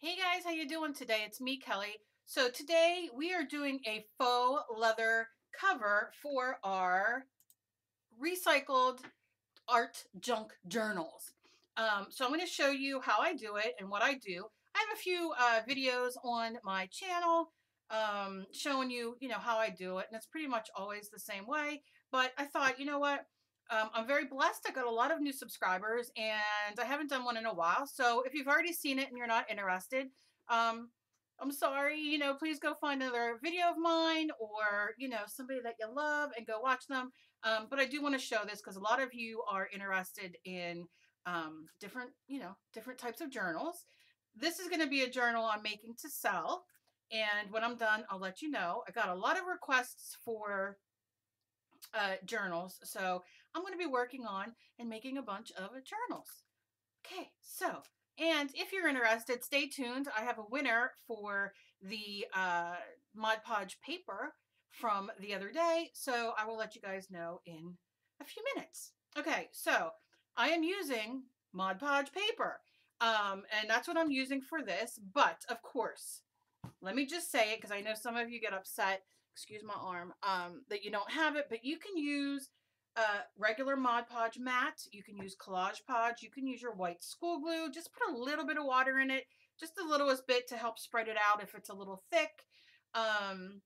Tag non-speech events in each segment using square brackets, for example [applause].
Hey guys, how you doing today? It's me, Kelly. So today we are doing a faux leather cover for our recycled art junk journals. Um, so I'm going to show you how I do it and what I do. I have a few uh, videos on my channel um, showing you, you know, how I do it, and it's pretty much always the same way. But I thought, you know what? Um, I'm very blessed. I got a lot of new subscribers and I haven't done one in a while. So if you've already seen it and you're not interested, um, I'm sorry, you know, please go find another video of mine or, you know, somebody that you love and go watch them. Um, but I do want to show this because a lot of you are interested in um, different, you know, different types of journals. This is going to be a journal I'm making to sell. And when I'm done, I'll let you know. I got a lot of requests for uh, journals. So I'm going to be working on and making a bunch of journals. Okay, so, and if you're interested, stay tuned. I have a winner for the uh, Mod Podge paper from the other day. So I will let you guys know in a few minutes. Okay, so I am using Mod Podge paper. Um, and that's what I'm using for this. But of course, let me just say it because I know some of you get upset excuse my arm, um, that you don't have it, but you can use uh, regular Mod Podge mat. You can use Collage Pauge. You can use your white school glue. Just put a little bit of water in it, just the littlest bit to help spread it out if it's a little thick. Um,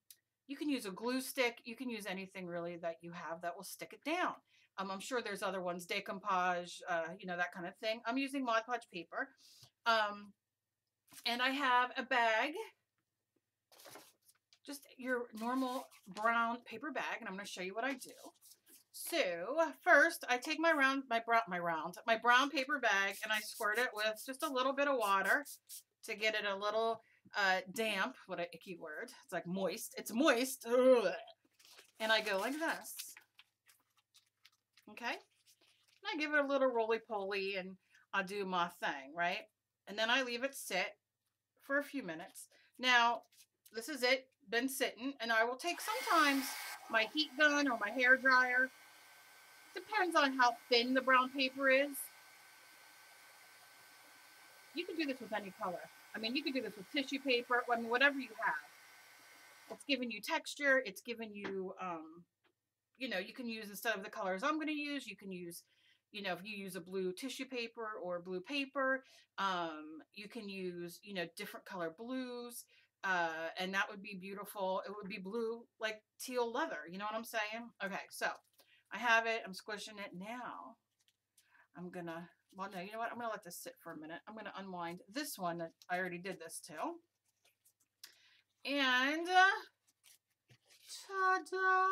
you can use a glue stick. You can use anything really that you have that will stick it down. Um, I'm sure there's other ones, decoupage, uh, you know, that kind of thing. I'm using Mod Podge paper. Um, and I have a bag just your normal brown paper bag, and I'm going to show you what I do. So first, I take my round, my brown, my round, my brown paper bag, and I squirt it with just a little bit of water to get it a little uh, damp. What a icky word! It's like moist. It's moist. Ugh. And I go like this. Okay, and I give it a little roly poly, and I do my thing, right? And then I leave it sit for a few minutes. Now, this is it been sitting and I will take sometimes my heat gun or my hair dryer. Depends on how thin the brown paper is. You can do this with any color. I mean, you can do this with tissue paper, I mean, whatever you have. It's giving you texture. It's giving you, um, you know, you can use instead of the colors I'm going to use, you can use, you know, if you use a blue tissue paper or blue paper, um, you can use, you know, different color blues uh, and that would be beautiful. It would be blue, like teal leather. You know what I'm saying? Okay, so I have it. I'm squishing it now. I'm gonna, well, no, you know what? I'm gonna let this sit for a minute. I'm gonna unwind this one that I already did this to. And, uh, ta-da!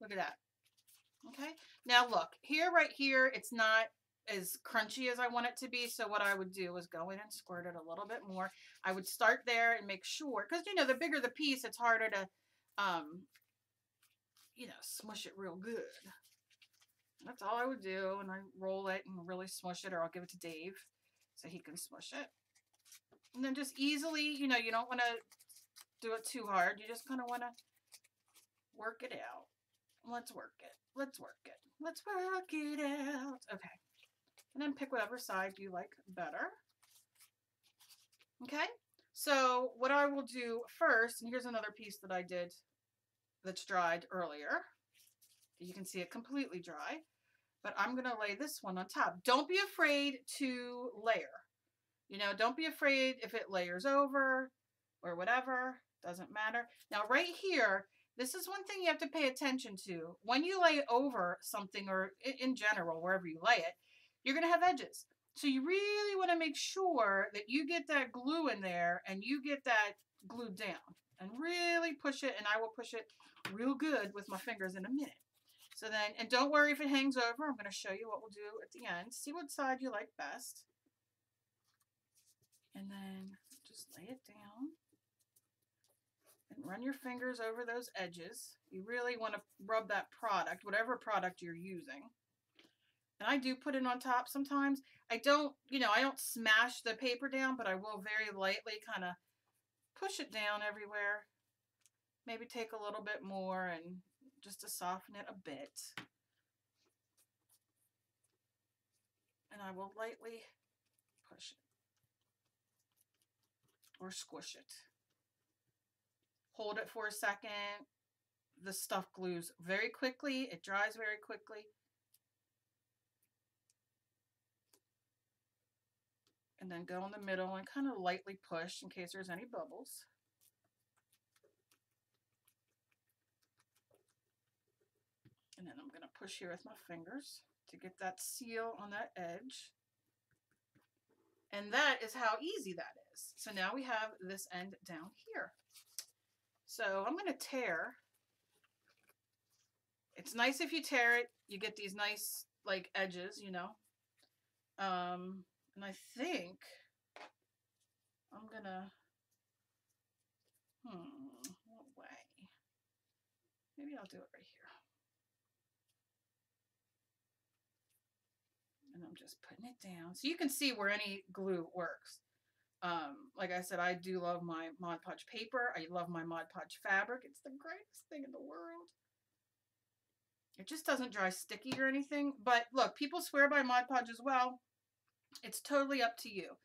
Look at that. Okay, now look, here, right here, it's not as crunchy as I want it to be. So what I would do is go in and squirt it a little bit more. I would start there and make sure, because you know, the bigger the piece, it's harder to, um, you know, smush it real good. That's all I would do. And I roll it and really smush it, or I'll give it to Dave so he can smush it. And then just easily, you know, you don't want to do it too hard. You just kind of want to work it out. Let's work it. Let's work it. Let's work it out. Okay and then pick whatever side you like better. Okay, so what I will do first, and here's another piece that I did that's dried earlier. You can see it completely dry, but I'm going to lay this one on top. Don't be afraid to layer. You know, don't be afraid if it layers over or whatever, doesn't matter. Now right here, this is one thing you have to pay attention to. When you lay over something or in general, wherever you lay it, you're going to have edges. So you really want to make sure that you get that glue in there and you get that glued down and really push it. And I will push it real good with my fingers in a minute. So then, and don't worry if it hangs over. I'm going to show you what we'll do at the end. See what side you like best. And then just lay it down and run your fingers over those edges. You really want to rub that product, whatever product you're using. And I do put it on top sometimes. I don't, you know, I don't smash the paper down, but I will very lightly kind of push it down everywhere. Maybe take a little bit more and just to soften it a bit. And I will lightly push it. or squish it. Hold it for a second. The stuff glues very quickly. It dries very quickly. And then go in the middle and kind of lightly push in case there's any bubbles. And then I'm going to push here with my fingers to get that seal on that edge. And that is how easy that is. So now we have this end down here. So I'm going to tear. It's nice if you tear it, you get these nice like edges, you know. Um, and I think I'm going to, hmm, what way? Maybe I'll do it right here. and I'm just putting it down. So you can see where any glue works. Um, like I said, I do love my Mod Podge paper. I love my Mod Podge fabric. It's the greatest thing in the world. It just doesn't dry sticky or anything. But look, people swear by Mod Podge as well. It's totally up to you.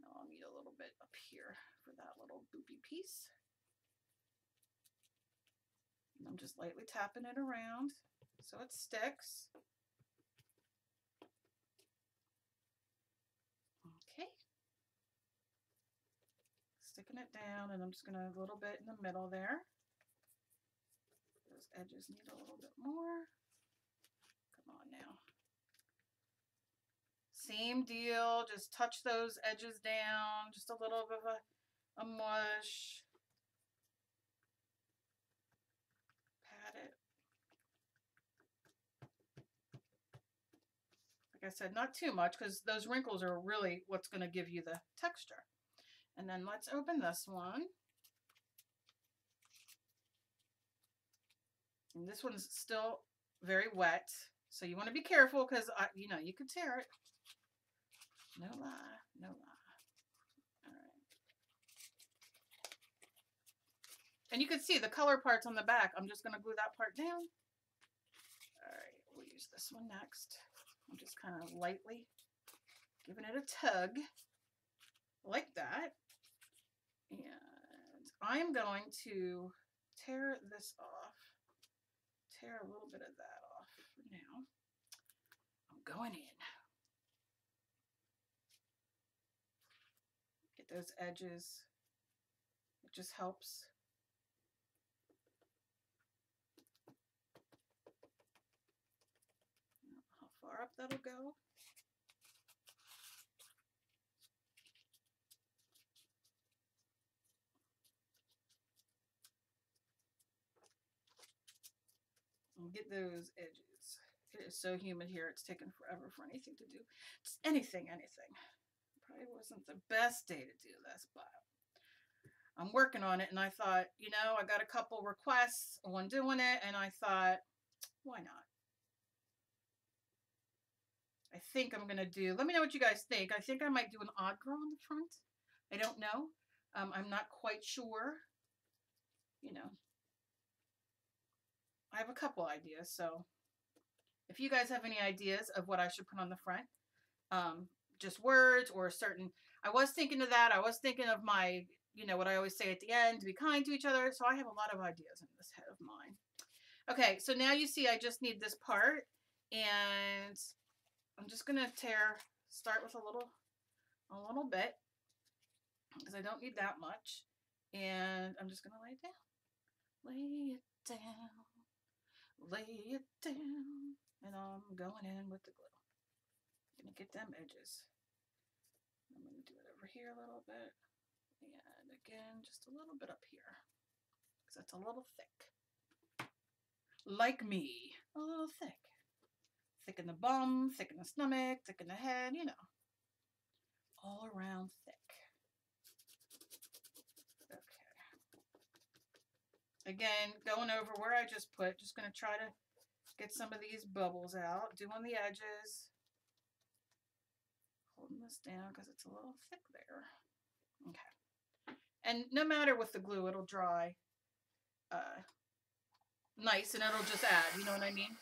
Now I'll need a little bit up here for that little boopy piece. And I'm just lightly tapping it around so it sticks. Sticking it down and I'm just going to a little bit in the middle there. Those edges need a little bit more. Come on now. Same deal, just touch those edges down, just a little bit of a, a mush. Pat it. Like I said, not too much because those wrinkles are really what's going to give you the texture. And then let's open this one. And this one's still very wet. So you want to be careful because, you know, you could tear it. No lie, no lie. All right. And you can see the color parts on the back. I'm just going to glue that part down. All right, we'll use this one next. I'm just kind of lightly giving it a tug like that. And I'm going to tear this off, tear a little bit of that off for now. I'm going in. Get those edges. It just helps. How far up that'll go. Get those edges. It is so humid here, it's taken forever for anything to do. Just anything, anything. Probably wasn't the best day to do this, but I'm working on it and I thought, you know, I got a couple requests on doing it and I thought, why not? I think I'm going to do, let me know what you guys think. I think I might do an odd girl on the front. I don't know. Um, I'm not quite sure. You know, I have a couple ideas, so if you guys have any ideas of what I should put on the front, um, just words or a certain, I was thinking of that. I was thinking of my, you know, what I always say at the end, to be kind to each other. So I have a lot of ideas in this head of mine. Okay, so now you see I just need this part and I'm just going to tear, start with a little, a little bit because I don't need that much. And I'm just going to lay it down. Lay it down lay it down, and I'm going in with the glue. I'm gonna get them edges. I'm gonna do it over here a little bit, and again, just a little bit up here, because that's a little thick. Like me, a little thick. Thick in the bum, thick in the stomach, thick in the head, you know. All around thick. Again, going over where I just put, just going to try to get some of these bubbles out. Do on the edges. Holding this down because it's a little thick there. Okay. And no matter with the glue, it'll dry uh, nice and it'll just add, you know what I mean?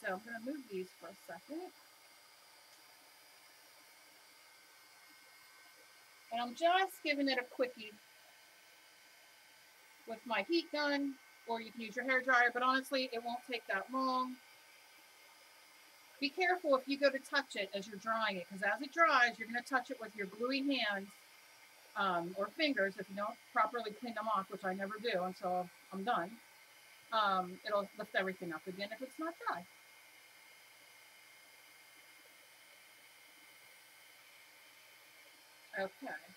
So I'm going to move these for a second. And I'm just giving it a quickie with my heat gun, or you can use your hair dryer, but honestly, it won't take that long. Be careful if you go to touch it as you're drying it, because as it dries, you're going to touch it with your gluey hands um, or fingers if you don't properly clean them off, which I never do until I'm done. Um, it'll lift everything up again if it's not dry. Okay.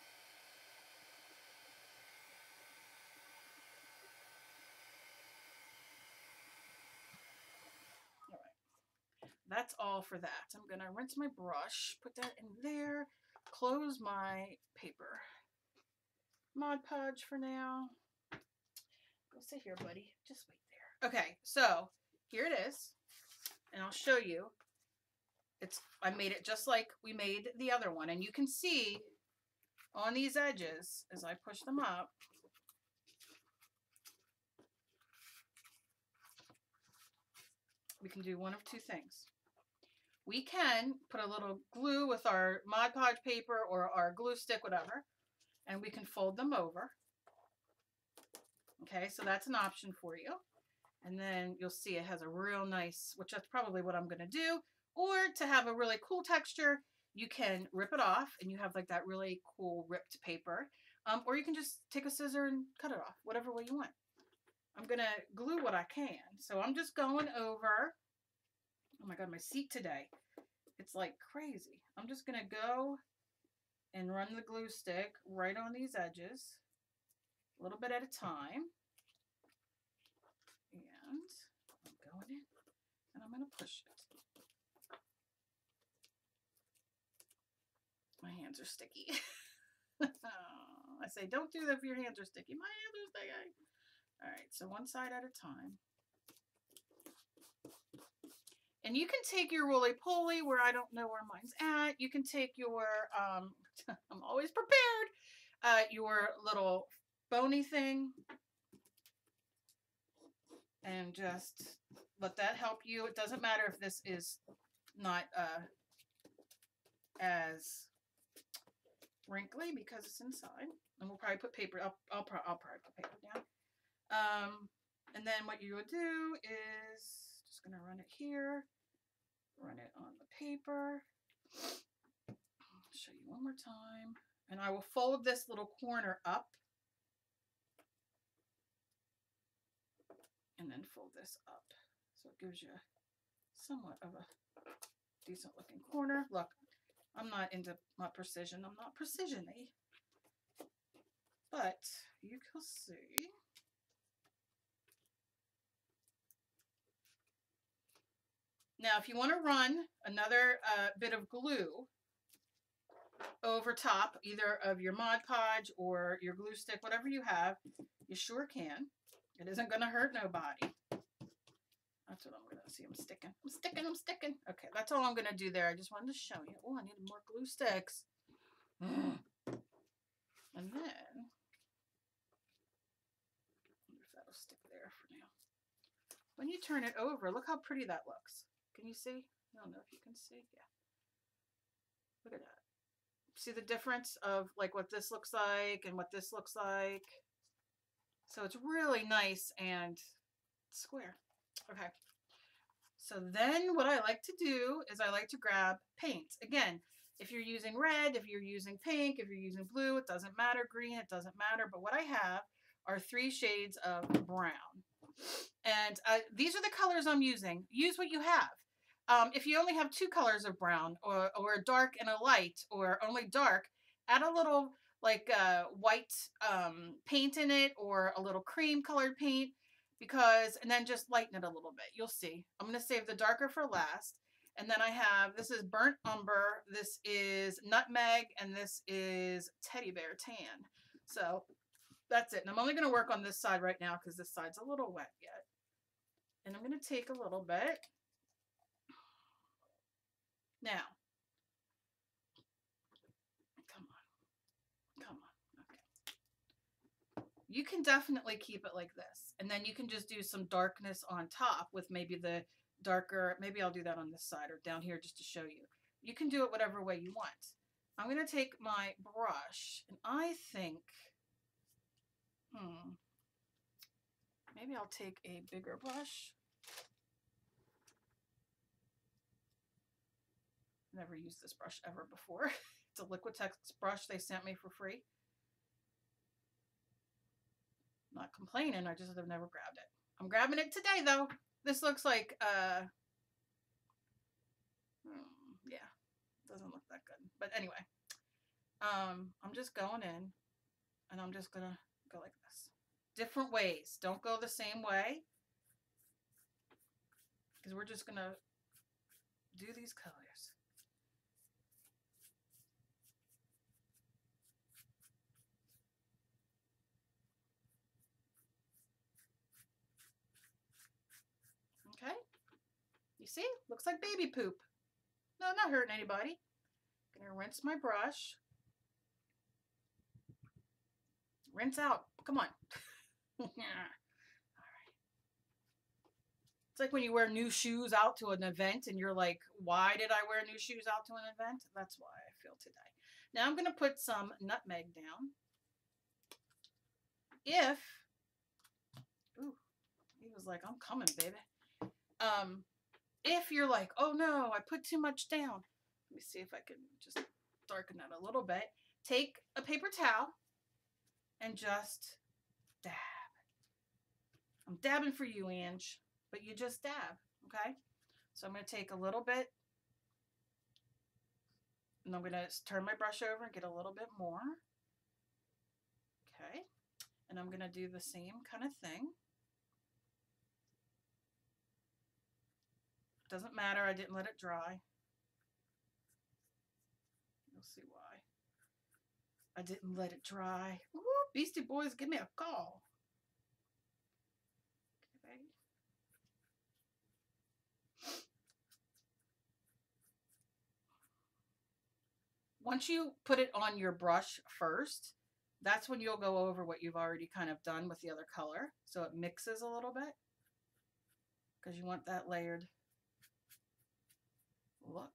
That's all for that. I'm going to rinse my brush, put that in there, close my paper. Mod Podge for now. Go sit here, buddy. Just wait there. Okay, so here it is. And I'll show you. It's I made it just like we made the other one. And you can see on these edges, as I push them up, we can do one of two things we can put a little glue with our Mod Podge paper or our glue stick, whatever, and we can fold them over. Okay, so that's an option for you. And then you'll see it has a real nice, which that's probably what I'm going to do. Or to have a really cool texture, you can rip it off and you have like that really cool ripped paper. Um, or you can just take a scissor and cut it off, whatever way you want. I'm going to glue what I can. So I'm just going over Oh my god, my seat today. It's like crazy. I'm just going to go and run the glue stick right on these edges, a little bit at a time. And I'm going in and I'm going to push it. My hands are sticky. [laughs] I say, don't do that if your hands are sticky. My hands are sticky. All right, so one side at a time. And you can take your roly-poly where I don't know where mine's at. You can take your, um, [laughs] I'm always prepared, uh, your little bony thing and just let that help you. It doesn't matter if this is not uh, as wrinkly because it's inside. And we'll probably put paper, I'll, I'll, pro I'll probably put paper down. Um, and then what you would do is just going to run it here run it on the paper. I'll show you one more time. And I will fold this little corner up and then fold this up. So it gives you somewhat of a decent looking corner. Look, I'm not into my precision. I'm not precision-y. But you can see Now, if you want to run another uh, bit of glue over top, either of your Mod Podge or your glue stick, whatever you have, you sure can. It isn't going to hurt nobody. That's what I'm going to see. I'm sticking. I'm sticking. I'm sticking. Okay, that's all I'm going to do there. I just wanted to show you. Oh, I need more glue sticks. [gasps] And then, wonder if that'll stick there for now. When you turn it over, look how pretty that looks. Can you see? I don't know if you can see. Yeah. Look at that. See the difference of like what this looks like and what this looks like? So it's really nice and square. Okay. So then what I like to do is I like to grab paint. Again, if you're using red, if you're using pink, if you're using blue, it doesn't matter. Green, it doesn't matter. But what I have are three shades of brown. And uh, these are the colors I'm using. Use what you have. Um, if you only have two colors of brown or, or a dark and a light or only dark, add a little like uh, white um, paint in it or a little cream colored paint because, and then just lighten it a little bit. You'll see. I'm going to save the darker for last. And then I have, this is burnt umber, this is nutmeg, and this is teddy bear tan. So that's it. And I'm only going to work on this side right now because this side's a little wet yet. And I'm going to take a little bit now, come on. Come on. Okay. You can definitely keep it like this. And then you can just do some darkness on top with maybe the darker, maybe I'll do that on this side or down here just to show you. You can do it whatever way you want. I'm going to take my brush and I think, hmm, maybe I'll take a bigger brush. Never used this brush ever before. [laughs] it's a Liquitex brush they sent me for free. Not complaining, I just have never grabbed it. I'm grabbing it today though. This looks like, uh, hmm, yeah, doesn't look that good. But anyway, um, I'm just going in and I'm just gonna go like this. Different ways. Don't go the same way because we're just gonna do these colors. Okay. You see? Looks like baby poop. No, not hurting anybody. Gonna rinse my brush. Rinse out. Come on. [laughs] All right. It's like when you wear new shoes out to an event and you're like, why did I wear new shoes out to an event? That's why I feel today. Now I'm going to put some nutmeg down. If, ooh, he was like, I'm coming, baby. Um, if you're like, oh no, I put too much down. Let me see if I can just darken that a little bit. Take a paper towel and just dab. I'm dabbing for you, Ange, but you just dab, okay? So I'm going to take a little bit and I'm going to turn my brush over and get a little bit more. Okay. And I'm going to do the same kind of thing. Doesn't matter, I didn't let it dry. You'll see why. I didn't let it dry. Ooh, Beastie Boys, give me a call. Okay. Once you put it on your brush first, that's when you'll go over what you've already kind of done with the other color. So it mixes a little bit because you want that layered look.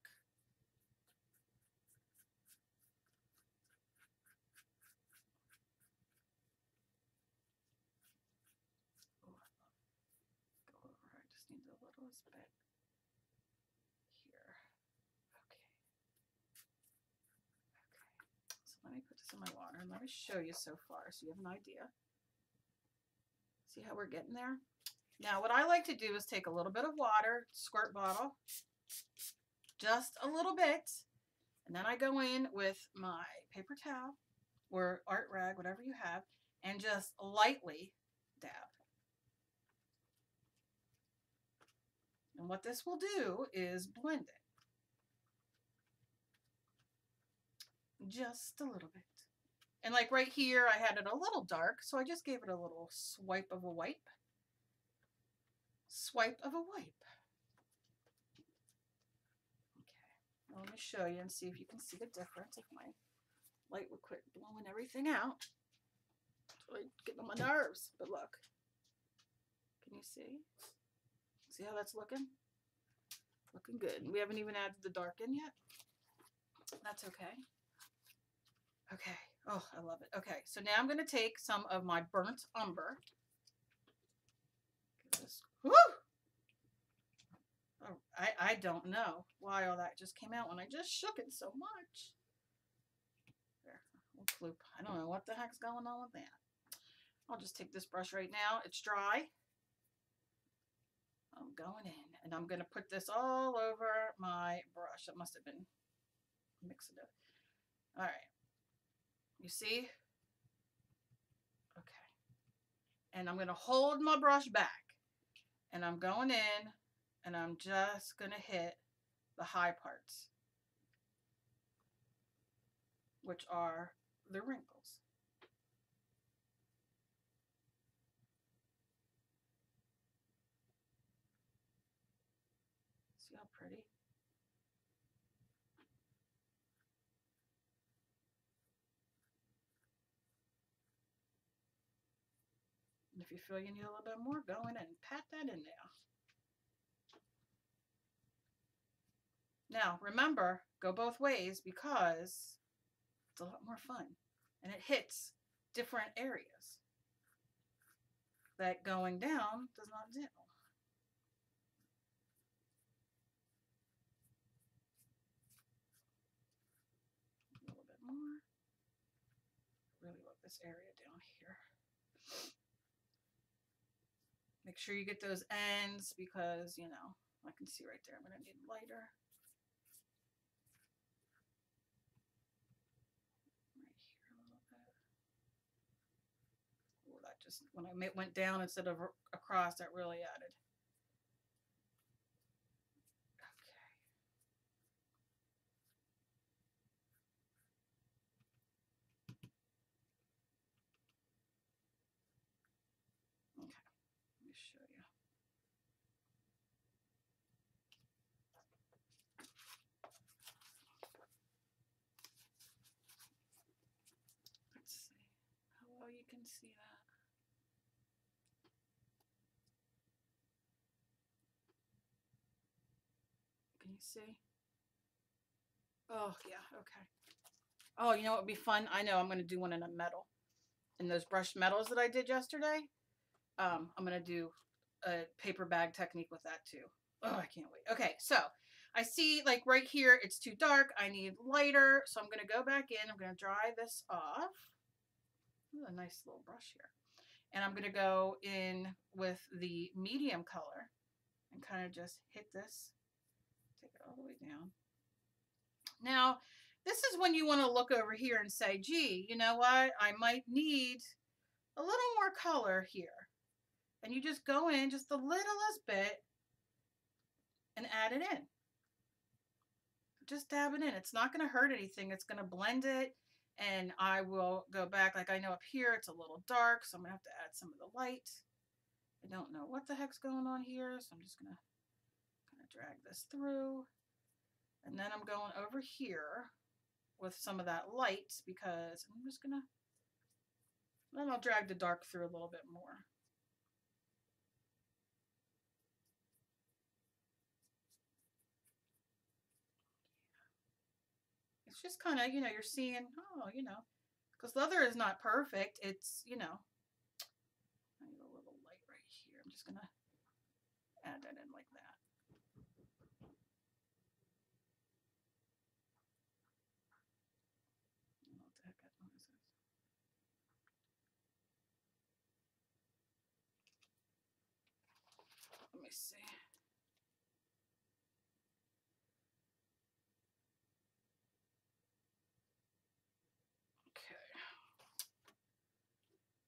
Oh, go over. I just need the littlest bit here. Okay. Okay. So let me put this in my water and let me show you so far so you have an idea. See how we're getting there? Now what I like to do is take a little bit of water, squirt bottle, just a little bit. And then I go in with my paper towel or art rag, whatever you have, and just lightly dab. And what this will do is blend it. Just a little bit. And like right here, I had it a little dark, so I just gave it a little swipe of a wipe. Swipe of a wipe. Let me show you and see if you can see the difference. If my light would quit blowing everything out. It's really getting on my nerves. But look. Can you see? See how that's looking? Looking good. We haven't even added the dark in yet. That's okay. Okay. Oh, I love it. Okay, so now I'm going to take some of my burnt umber. Woo! Oh, I, I don't know why all that just came out when I just shook it so much. There, floop. I don't know what the heck's going on with that. I'll just take this brush right now. It's dry. I'm going in and I'm going to put this all over my brush. It must have been mixing it. All right. You see? Okay. And I'm going to hold my brush back and I'm going in and I'm just going to hit the high parts, which are the wrinkles. See how pretty? If you feel you need a little bit more, go in and pat that in there. Now, remember, go both ways because It's a lot more fun. And it hits different areas that going down does not do. A little bit more. Really love this area down here. Make sure you get those ends because, you know, I can see right there. I'm going to need lighter. Right here a little bit. Oh, that just, when I went down instead of across, that really added. You can see that. You see? Oh, yeah, okay. Oh, you know what would be fun? I know I'm going to do one in a metal. In those brushed metals that I did yesterday, um, I'm going to do a paper bag technique with that too. Oh, I can't wait. Okay, so I see like right here, it's too dark. I need lighter. So I'm going to go back in. I'm going to dry this off. Ooh, a nice little brush here. And I'm going to go in with the medium color and kind of just hit this. All the way down. Now, this is when you want to look over here and say, gee, you know what? I might need a little more color here. And you just go in just the littlest bit and add it in. Just dab it in. It's not going to hurt anything. It's going to blend it. And I will go back. Like I know up here it's a little dark, so I'm going to have to add some of the light. I don't know what the heck's going on here, so I'm just going to drag this through. And then I'm going over here with some of that light because I'm just going to, then I'll drag the dark through a little bit more. It's just kind of, you know, you're seeing, oh, you know, because leather is not perfect. It's, you know, I need a little light right here. I'm just going to add that in like that. I don't know what the heck that noise is. Let me see. Okay.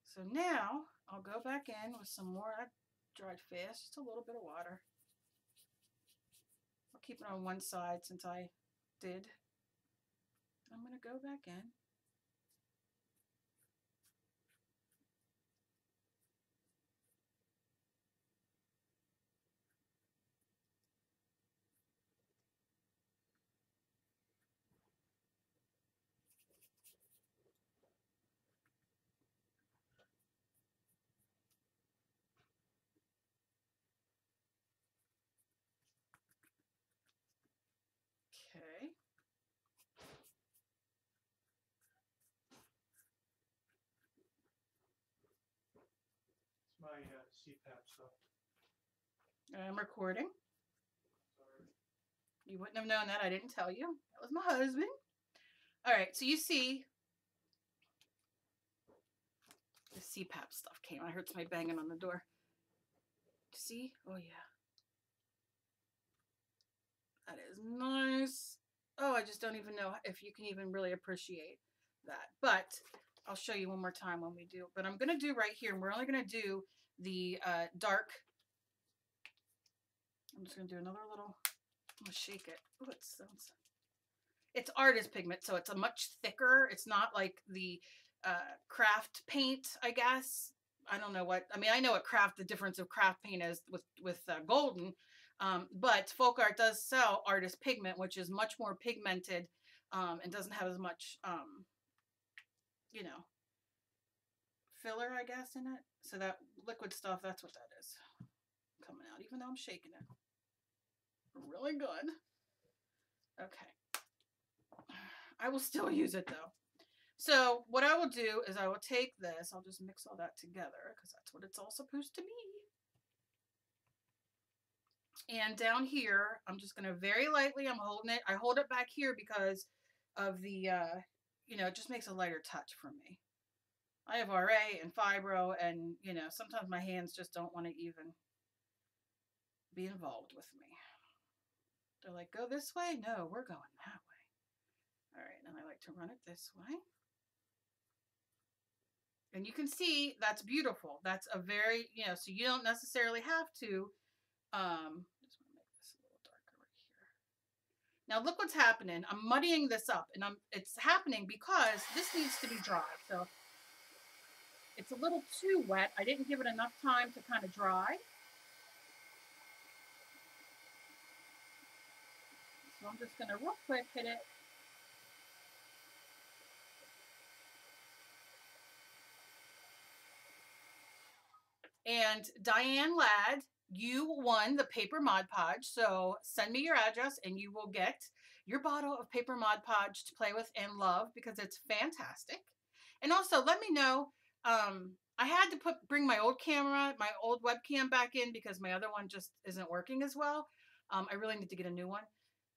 So now I'll go back in with some more. Dried fish, just a little bit of water. I'll keep it on one side since I did. I'm going to go back in. Okay. It's my uh, CPAP stuff. I'm recording. Sorry. You wouldn't have known that. I didn't tell you. That was my husband. All right. So you see the CPAP stuff came. I heard somebody banging on the door. See? Oh, yeah. That is nice. Oh, I just don't even know if you can even really appreciate that. But I'll show you one more time when we do. But I'm going to do right here, and we're only going to do the uh, dark. I'm just going to do another little, I'm going to shake it. Oh, it sounds, it's artist pigment, so it's a much thicker. It's not like the uh, craft paint, I guess. I don't know what, I mean, I know what craft, the difference of craft paint is with, with uh, golden, um, but folk art does sell artist pigment, which is much more pigmented um, and doesn't have as much, um, you know, filler, I guess, in it. So that liquid stuff, that's what that is coming out, even though I'm shaking it. Really good. Okay. I will still use it though. So what I will do is I will take this, I'll just mix all that together because that's what it's all supposed to be. And down here, I'm just going to very lightly, I'm holding it. I hold it back here because of the, uh, you know, it just makes a lighter touch for me. I have RA and fibro and, you know, sometimes my hands just don't want to even be involved with me. They're like, go this way? No, we're going that way. All right, and I like to run it this way. And you can see that's beautiful. That's a very, you know, so you don't necessarily have to, um, just want to make this a little darker right here. Now look what's happening. I'm muddying this up and I'm, it's happening because this needs to be dry. So it's a little too wet. I didn't give it enough time to kind of dry. So I'm just going to real quick hit it And Diane Ladd, you won the paper Mod Podge. So send me your address and you will get your bottle of paper Mod Podge to play with and love because it's fantastic. And also let me know. Um, I had to put bring my old camera, my old webcam back in because my other one just isn't working as well. Um, I really need to get a new one.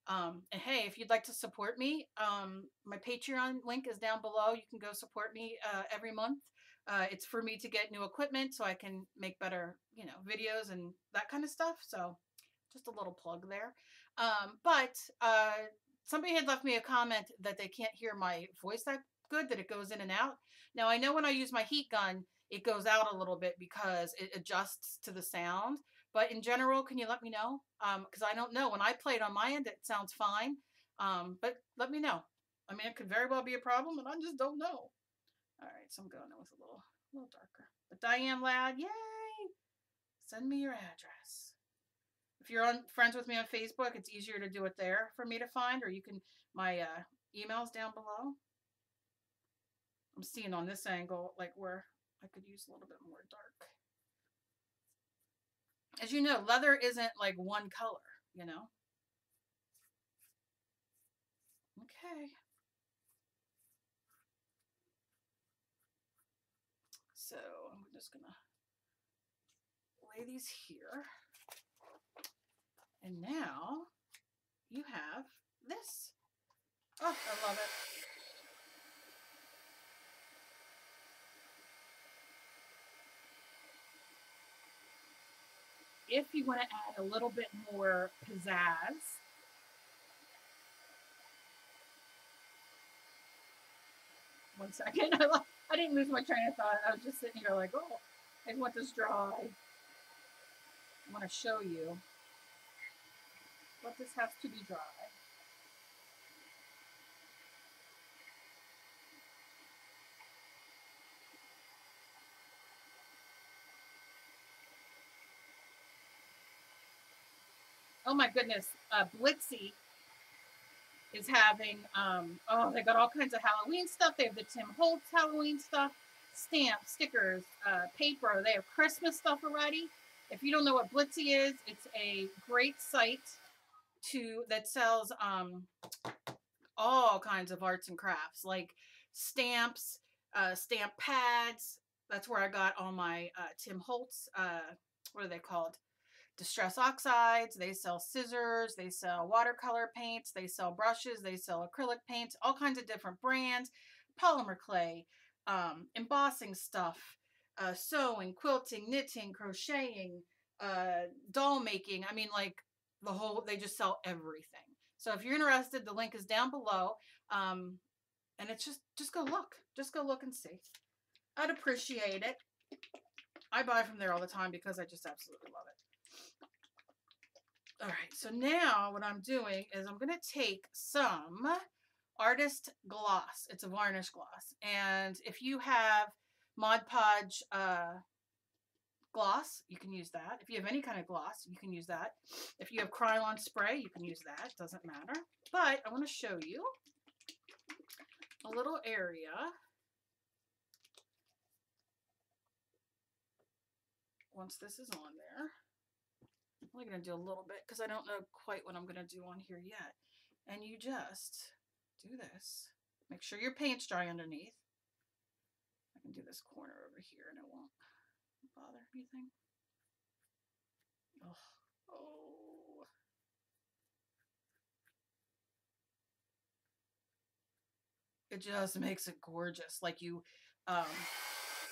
Um, and hey, if you'd like to support me, um, my Patreon link is down below. You can go support me uh, every month. Uh, it's for me to get new equipment so I can make better, you know, videos and that kind of stuff. So just a little plug there. Um, but uh, somebody had left me a comment that they can't hear my voice that good, that it goes in and out. Now I know when I use my heat gun, it goes out a little bit because it adjusts to the sound. But in general, can you let me know? Because um, I don't know. When I play it on my end, it sounds fine. Um, but let me know. I mean, it could very well be a problem, and I just don't know. All right, so I'm going with a little, a little darker. But Diane Ladd, yay! Send me your address. If you're on friends with me on Facebook, it's easier to do it there for me to find, or you can my uh, emails down below. I'm seeing on this angle like where I could use a little bit more dark. As you know, leather isn't like one color, you know. Okay. So I'm just gonna lay these here. And now you have this. Oh, I love it. If you want to add a little bit more pizzazz, one second. [laughs] I I didn't lose my train of thought. I was just sitting here like, oh, I want this dry. I want to show you what this has to be dry. Oh my goodness, uh, Blitsy is having, um, oh, they got all kinds of Halloween stuff. They have the Tim Holtz Halloween stuff, stamps, stickers, uh, paper. They have Christmas stuff already. If you don't know what Blitsy is, it's a great site to that sells um, all kinds of arts and crafts, like stamps, uh, stamp pads. That's where I got all my uh, Tim Holtz. Uh, what are they called? Distress oxides, they sell scissors, they sell watercolor paints, they sell brushes, they sell acrylic paints, all kinds of different brands, polymer clay, um, embossing stuff, uh, sewing, quilting, knitting, crocheting, uh, doll making. I mean, like the whole, they just sell everything. So if you're interested, the link is down below. Um, and it's just, just go look, just go look and see. I'd appreciate it. I buy from there all the time because I just absolutely love it. All right, so now what I'm doing is I'm going to take some Artist Gloss. It's a varnish gloss. And if you have Mod Podge uh, gloss, you can use that. If you have any kind of gloss, you can use that. If you have Krylon spray, you can use that. It Doesn't matter. But I want to show you a little area. Once this is on there. Only going to do a little bit because I don't know quite what I'm going to do on here yet. And you just do this. Make sure your paint's dry underneath. I can do this corner over here and it won't bother anything. Oh, oh. It just makes it gorgeous. Like you, um,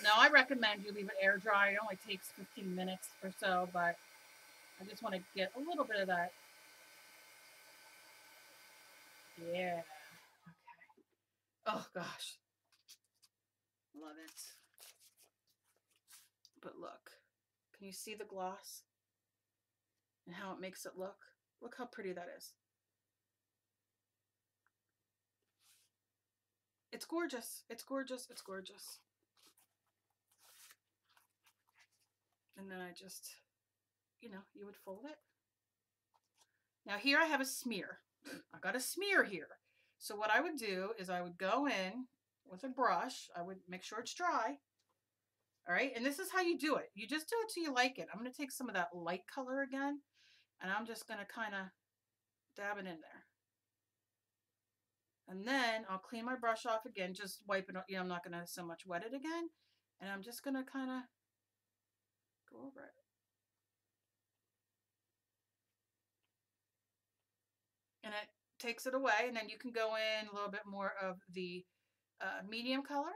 now I recommend you leave it air dry. It only takes 15 minutes or so, but I just want to get a little bit of that. Yeah. Okay. Oh gosh. Love it. But look, can you see the gloss? And how it makes it look? Look how pretty that is. It's gorgeous. It's gorgeous. It's gorgeous. And then I just, you know, you would fold it. Now here I have a smear. I got a smear here. So what I would do is I would go in with a brush. I would make sure it's dry. All right, and this is how you do it. You just do it till you like it. I'm going to take some of that light color again, and I'm just going to kind of dab it in there. And then I'll clean my brush off again, just wipe it, you know, I'm not going to so much wet it again. And I'm just going to kind of go over it. And it takes it away, and then you can go in a little bit more of the uh, medium color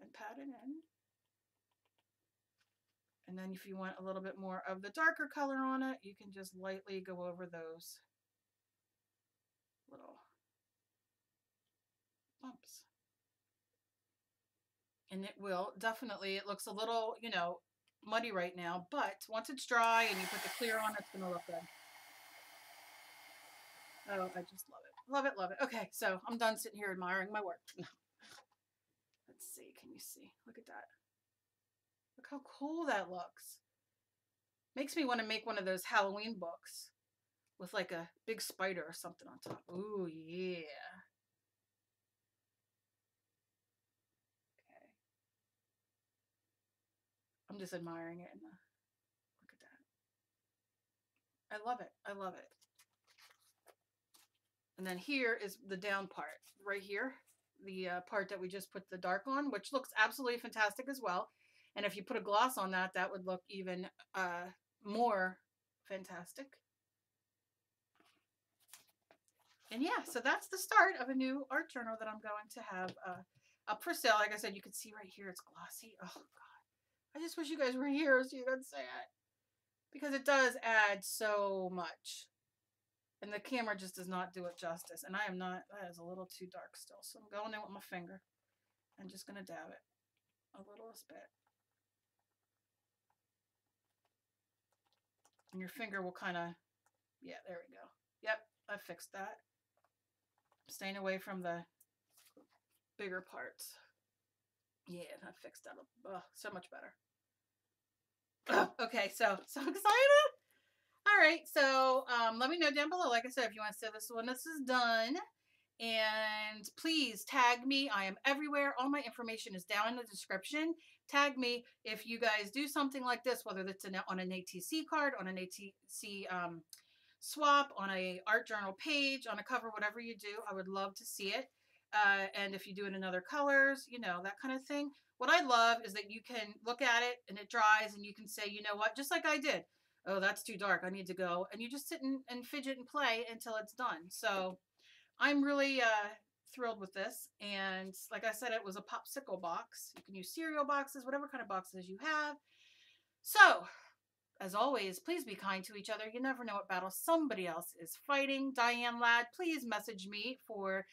and pat it in. And then if you want a little bit more of the darker color on it, you can just lightly go over those little bumps. And it will definitely, it looks a little, you know, muddy right now, but once it's dry and you put the clear on, it's going to look good. Oh, I just love it. Love it, love it. Okay, so I'm done sitting here admiring my work. [laughs] Let's see. Can you see? Look at that. Look how cool that looks. Makes me want to make one of those Halloween books with like a big spider or something on top. Ooh, yeah. Okay. I'm just admiring it. The, look at that. I love it. I love it. And then here is the down part right here, the uh, part that we just put the dark on, which looks absolutely fantastic as well. And if you put a gloss on that, that would look even uh, more fantastic. And yeah, so that's the start of a new art journal that I'm going to have uh, up for sale. Like I said, you can see right here, it's glossy. Oh, God. I just wish you guys were here so you could see it. Because it does add so much. And the camera just does not do it justice. And I am not, that is a little too dark still. So I'm going in with my finger. I'm just going to dab it a little bit. And your finger will kind of, yeah, there we go. Yep, I fixed that. Staying away from the bigger parts. Yeah, I fixed that. Oh, so much better. Okay, so, so [laughs] excited. All right, so um, let me know down below, like I said, if you want to see this when this is done. And please tag me. I am everywhere. All my information is down in the description. Tag me if you guys do something like this, whether it's an, on an ATC card, on an ATC um, swap, on a art journal page, on a cover, whatever you do. I would love to see it. Uh, and if you do it in other colors, you know, that kind of thing. What I love is that you can look at it and it dries and you can say, you know what, just like I did oh, that's too dark. I need to go. And you just sit and, and fidget and play until it's done. So I'm really uh, thrilled with this. And like I said, it was a popsicle box. You can use cereal boxes, whatever kind of boxes you have. So, as always, please be kind to each other. You never know what battle somebody else is fighting. Diane Ladd, please message me for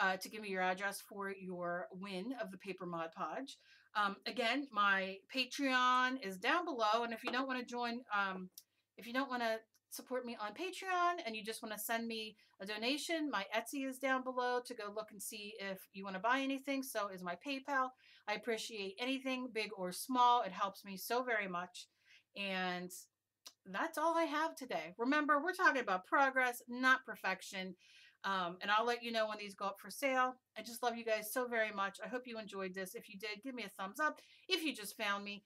uh, to give me your address for your win of the Paper Mod Podge. Um, again, my Patreon is down below, and if you don't want to join, um, if you don't want to support me on Patreon and you just want to send me a donation, my Etsy is down below to go look and see if you want to buy anything. So is my PayPal. I appreciate anything, big or small. It helps me so very much. And that's all I have today. Remember, we're talking about progress, not perfection. Um, and I'll let you know when these go up for sale. I just love you guys so very much. I hope you enjoyed this. If you did, give me a thumbs up. If you just found me,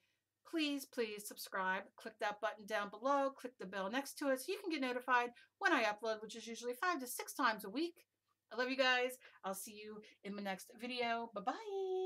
please, please subscribe. Click that button down below. Click the bell next to it so you can get notified when I upload, which is usually five to six times a week. I love you guys. I'll see you in my next video. Bye bye.